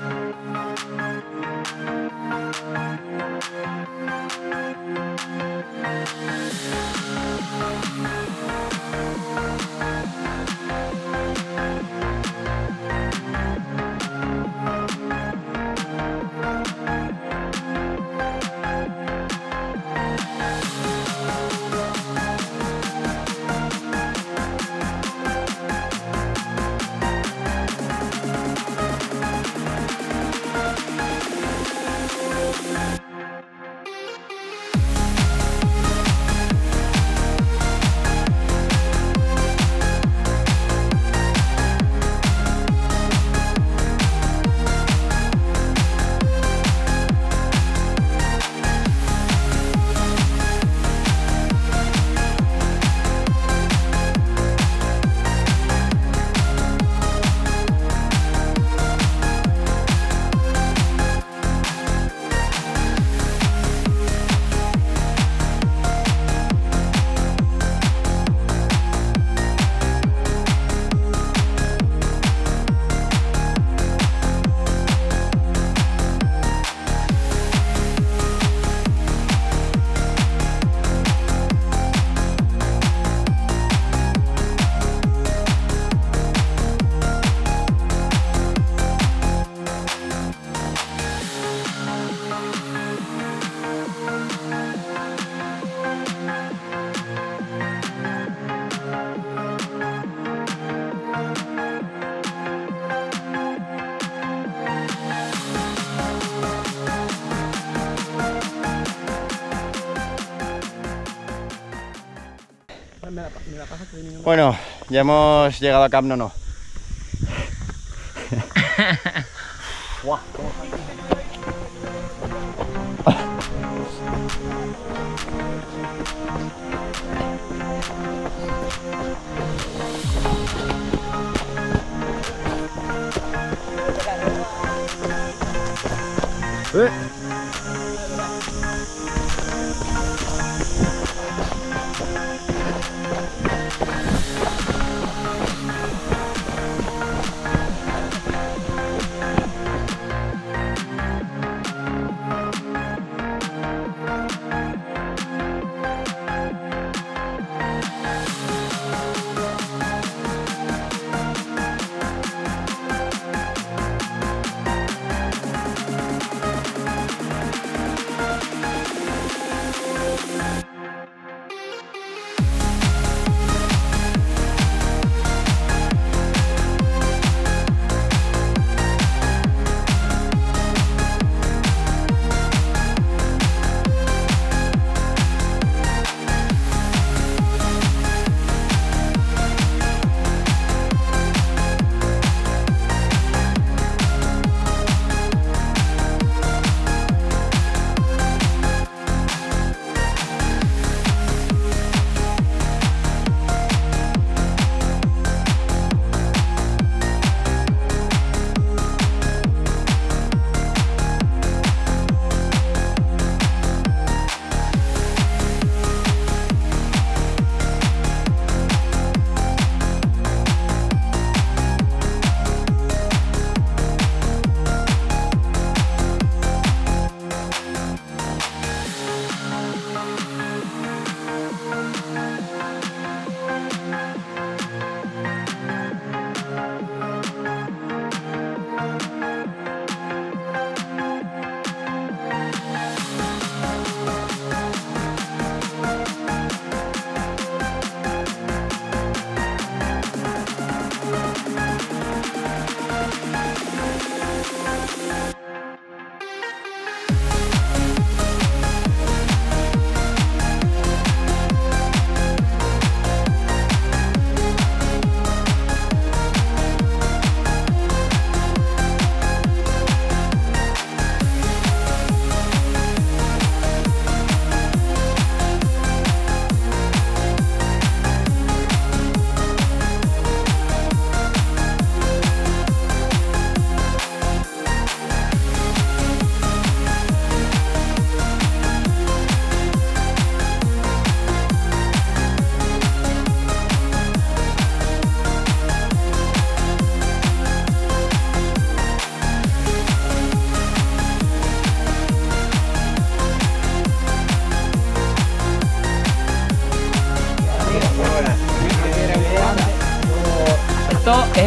Thank you. Bueno, ya hemos llegado a Camp No No.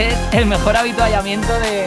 Es el mejor habituallamiento de,